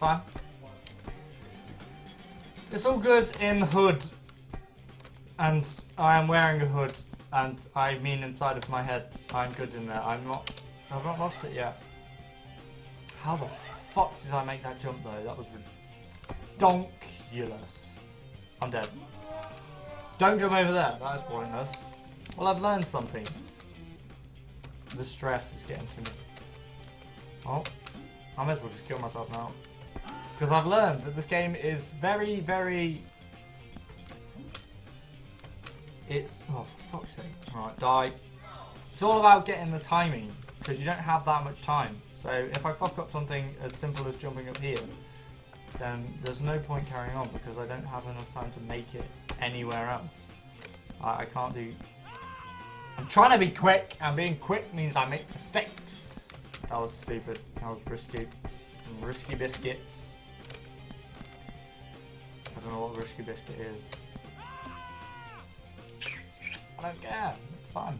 fine. It's all good in the hood. And I am wearing a hood. And I mean inside of my head, I'm good in there. I'm not, I've not lost it yet. How the fuck did I make that jump though? That was redonkulous. I'm dead. Don't jump over there. That is pointless. Well, I've learned something. The stress is getting to me. Oh, I might as well just kill myself now. Because I've learned that this game is very, very... It's... Oh, for fuck's sake. Alright, die. It's all about getting the timing. Because you don't have that much time. So if I fuck up something as simple as jumping up here, then there's no point carrying on because I don't have enough time to make it anywhere else. I, I can't do... I'm trying to be quick, and being quick means I make mistakes. That was stupid. That was risky. Risky biscuits. I don't know what risky biscuit is. I don't care. It's fun.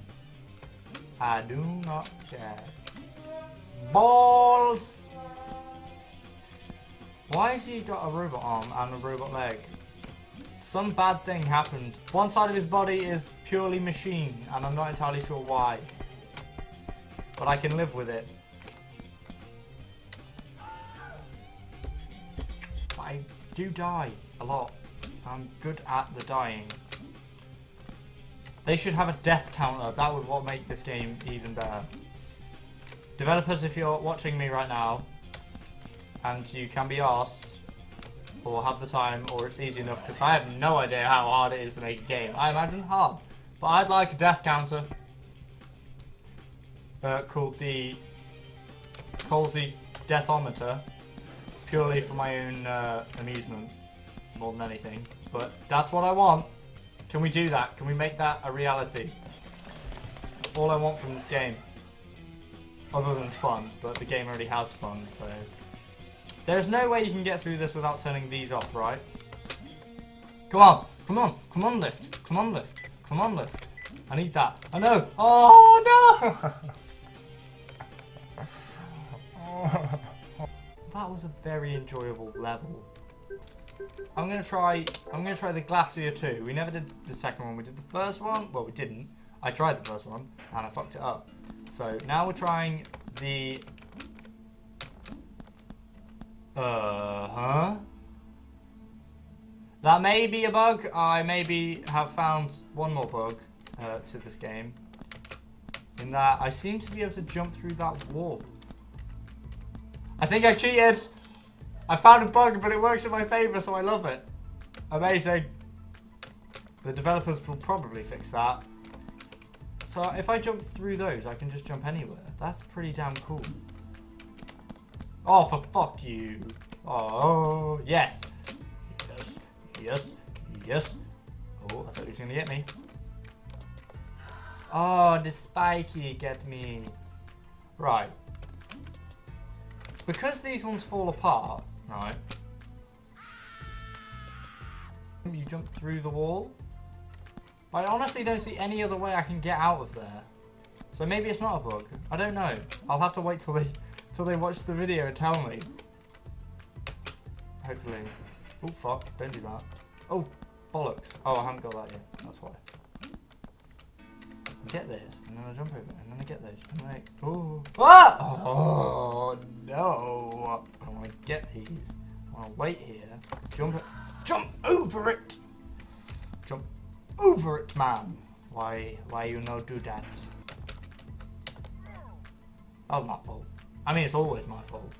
I do not care. Balls! Why has he got a robot arm and a robot leg? Some bad thing happened. One side of his body is purely machine, and I'm not entirely sure why. But I can live with it. I do die a lot. I'm good at the dying. They should have a death counter. That would what make this game even better. Developers, if you're watching me right now, and you can be asked, or have the time, or it's easy enough, because I have no idea how hard it is to make a game. I imagine hard. But I'd like a death counter. Uh, called the Colesy Deathometer. Purely for my own uh, amusement. More than anything. But that's what I want. Can we do that? Can we make that a reality? That's all I want from this game. Other than fun, but the game already has fun, so... There's no way you can get through this without turning these off, right? Come on, come on, come on, lift, come on, lift, come on, lift. I need that. I know. Oh no! that was a very enjoyable level. I'm gonna try. I'm gonna try the Glacier too. We never did the second one. We did the first one. Well, we didn't. I tried the first one and I fucked it up. So now we're trying the uh huh. That may be a bug. I maybe have found one more bug uh, to this game. In that I seem to be able to jump through that wall. I think I cheated. I found a bug, but it works in my favour, so I love it. Amazing. The developers will probably fix that. So if I jump through those, I can just jump anywhere. That's pretty damn cool. Oh, for fuck you. Oh, yes. Yes, yes, yes. Oh, I thought he was going to get me. Oh, the spiky get me. Right. Because these ones fall apart, right, you jump through the wall. But I honestly don't see any other way I can get out of there. So maybe it's not a bug. I don't know. I'll have to wait till they till they watch the video and tell me. Hopefully. Oh fuck, don't do that. Oh, bollocks. Oh, I haven't got that yet. That's why. Get this, and then I jump over, and then I get those, and I... Oh, ah! oh no! I want to get these. I want to wait here. Jump. Jump over it! Jump over it, man! Why, why you no do that? That was my fault. I mean, it's always my fault.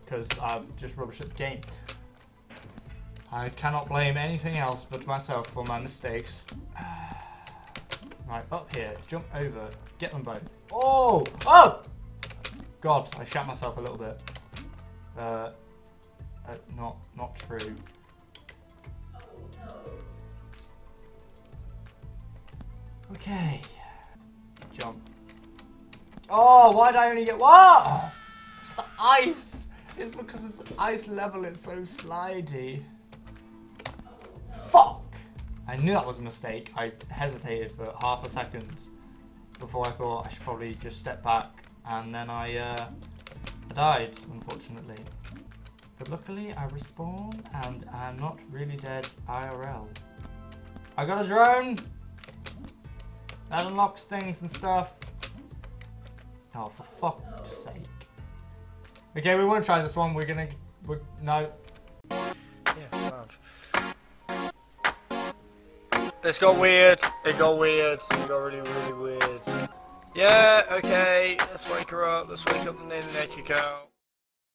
Because I'm just rubbish at the game. I cannot blame anything else but myself for my mistakes. Right, up here. Jump over. Get them both. Oh! Oh! God, I shot myself a little bit. Uh, uh not, not true. Okay. Jump. Oh, why did I only get what? It's the ice. It's because it's ice level. It's so slidey. Fuck! I knew that was a mistake. I hesitated for half a second before I thought I should probably just step back, and then I, uh, I died, unfortunately. But luckily I respawn and I'm not really dead IRL. I got a drone! That unlocks things and stuff. Oh, for fuck's sake. Okay, we won't try this one. We're gonna... We're, no. This got weird. It got weird. It got really, really weird. Yeah, okay. Let's wake her up. Let's wake up the naked girl.